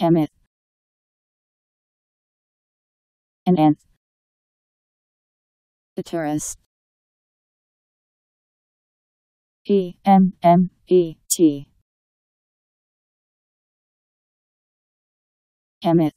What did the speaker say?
Emmet. An ant, The tourist. E M M E T. Emmet.